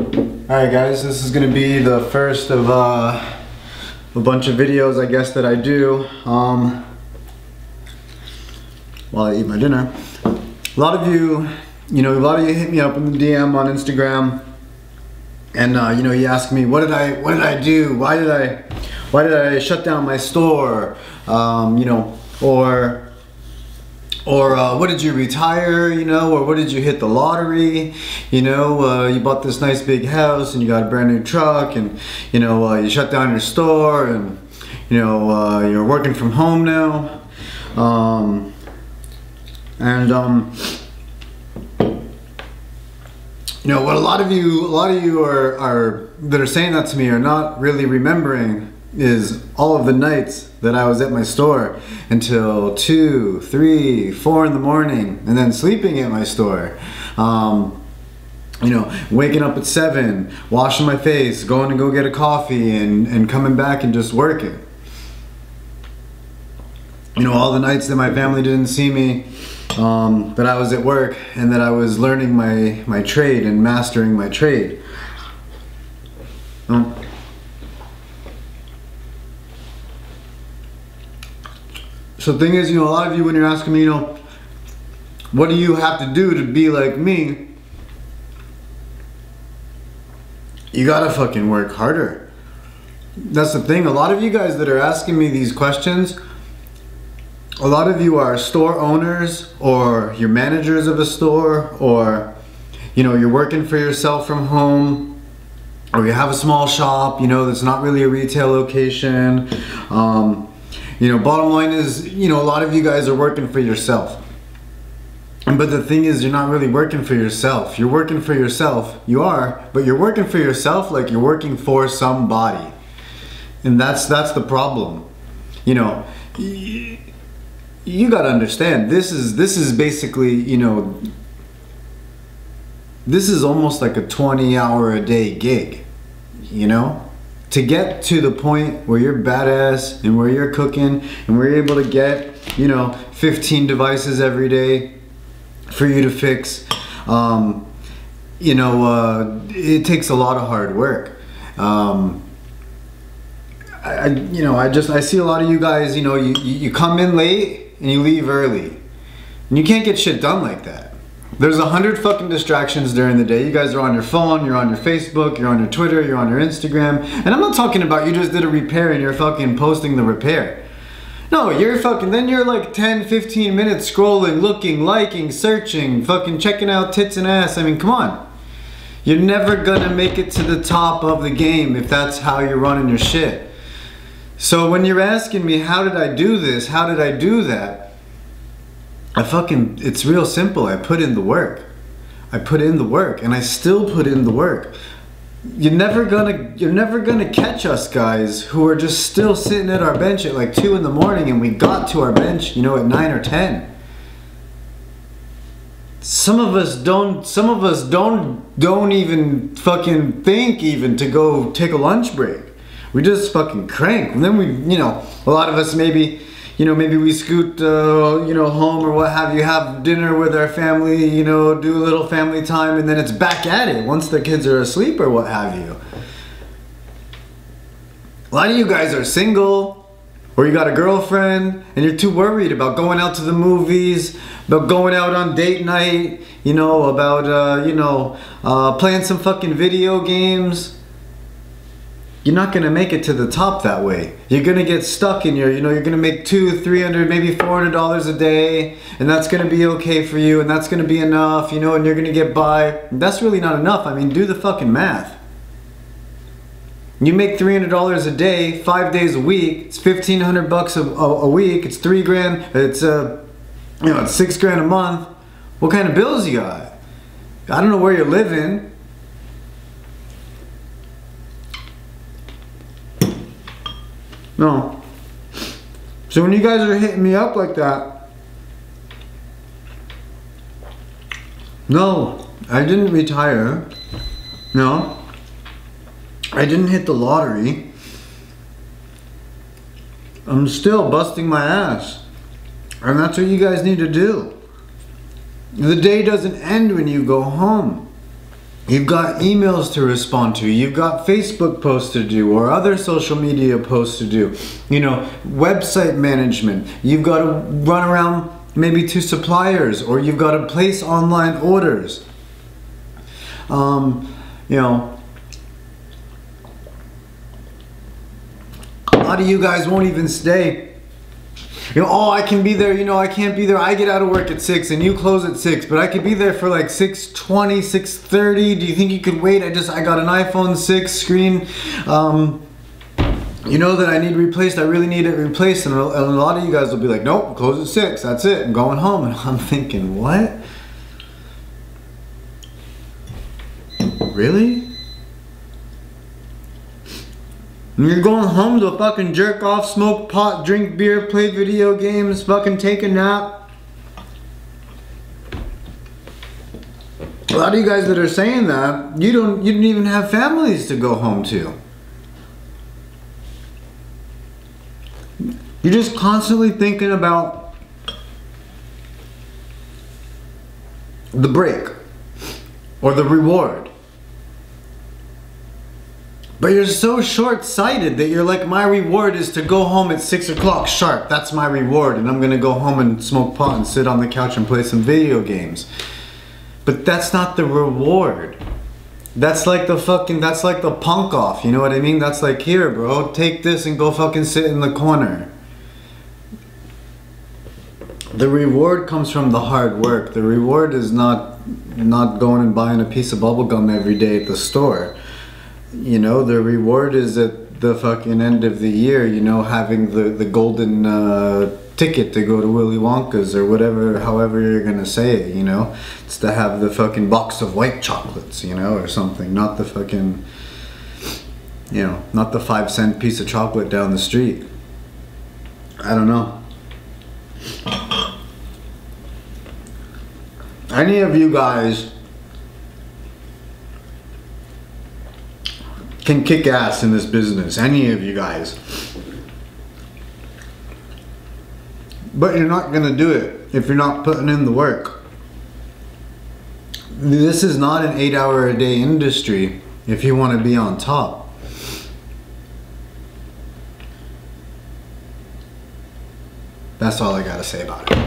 Alright guys, this is gonna be the first of uh, a bunch of videos I guess that I do um, while I eat my dinner. A lot of you, you know, a lot of you hit me up in the DM on Instagram and uh, you know, you ask me, what did I, what did I do? Why did I, why did I shut down my store? Um, you know, or or uh, what did you retire you know or what did you hit the lottery? You know uh, you bought this nice big house and you got a brand new truck and you know uh, you shut down your store and you know uh, you're working from home now. Um, and um, you know what a lot of you a lot of you are, are that are saying that to me are not really remembering is all of the nights that I was at my store until two, three, four in the morning, and then sleeping at my store. Um, you know, waking up at seven, washing my face, going to go get a coffee, and, and coming back and just working. You know, all the nights that my family didn't see me, um, that I was at work, and that I was learning my, my trade and mastering my trade. Um, So the thing is, you know, a lot of you when you're asking me, you know, what do you have to do to be like me? You gotta fucking work harder. That's the thing. A lot of you guys that are asking me these questions, a lot of you are store owners or you're managers of a store or you know, you're working for yourself from home or you have a small shop, you know, that's not really a retail location. Um, you know, bottom line is, you know, a lot of you guys are working for yourself. But the thing is, you're not really working for yourself. You're working for yourself. You are, but you're working for yourself like you're working for somebody. And that's that's the problem. You know, you, got to understand. This is this is basically, you know, this is almost like a 20 hour a day gig. You know? To get to the point where you're badass and where you're cooking and where you're able to get, you know, 15 devices every day for you to fix, um, you know, uh, it takes a lot of hard work. Um, I, you know, I just, I see a lot of you guys, you know, you, you come in late and you leave early. And you can't get shit done like that. There's a hundred fucking distractions during the day. You guys are on your phone, you're on your Facebook, you're on your Twitter, you're on your Instagram. And I'm not talking about you just did a repair and you're fucking posting the repair. No, you're fucking, then you're like 10, 15 minutes scrolling, looking, liking, searching, fucking checking out tits and ass. I mean, come on. You're never gonna make it to the top of the game if that's how you're running your shit. So when you're asking me, how did I do this? How did I do that? I fucking, it's real simple. I put in the work. I put in the work and I still put in the work. You're never gonna, you're never gonna catch us guys who are just still sitting at our bench at like two in the morning and we got to our bench, you know, at nine or 10. Some of us don't, some of us don't, don't even fucking think even to go take a lunch break. We just fucking crank. And then we, you know, a lot of us maybe, you know, maybe we scoot, uh, you know, home or what have you, have dinner with our family, you know, do a little family time, and then it's back at it once the kids are asleep or what have you. A lot of you guys are single, or you got a girlfriend, and you're too worried about going out to the movies, about going out on date night, you know, about, uh, you know, uh, playing some fucking video games you're not gonna make it to the top that way. You're gonna get stuck in your, you know, you're gonna make two, three hundred, maybe four hundred dollars a day, and that's gonna be okay for you, and that's gonna be enough, you know, and you're gonna get by. That's really not enough. I mean, do the fucking math. You make three hundred dollars a day, five days a week. It's fifteen hundred bucks a, a, week. It's three grand. It's uh, you know, it's six grand a month. What kind of bills you got? I don't know where you're living. No. So when you guys are hitting me up like that, no, I didn't retire. No. I didn't hit the lottery. I'm still busting my ass. And that's what you guys need to do. The day doesn't end when you go home. You've got emails to respond to. You've got Facebook posts to do or other social media posts to do. You know, website management. You've got to run around maybe to suppliers or you've got to place online orders. Um, you know, a lot of you guys won't even stay you know, oh, I can be there, you know, I can't be there. I get out of work at 6 and you close at 6, but I could be there for like 6.20, 6.30. Do you think you could wait? I just, I got an iPhone 6 screen. Um, you know that I need replaced, I really need it replaced. And a, lot of you guys will be like, nope, close at 6, that's it, I'm going home. And I'm thinking, what? Really? And you're going home to fucking jerk off, smoke pot, drink beer, play video games, fucking take a nap. A lot of you guys that are saying that, you don't you don't even have families to go home to. You're just constantly thinking about the break or the reward. But you're so short-sighted that you're like, my reward is to go home at six o'clock sharp. That's my reward, and I'm gonna go home and smoke pot and sit on the couch and play some video games. But that's not the reward. That's like the fucking, that's like the punk off, you know what I mean? That's like, here bro, take this and go fucking sit in the corner. The reward comes from the hard work. The reward is not, not going and buying a piece of bubblegum every day at the store you know, the reward is at the fucking end of the year, you know, having the, the golden uh, ticket to go to Willy Wonka's or whatever, however you're gonna say it, you know? It's to have the fucking box of white chocolates, you know, or something, not the fucking, you know, not the five cent piece of chocolate down the street. I don't know. Any of you guys can kick ass in this business, any of you guys. But you're not gonna do it if you're not putting in the work. This is not an eight hour a day industry if you wanna be on top. That's all I gotta say about it.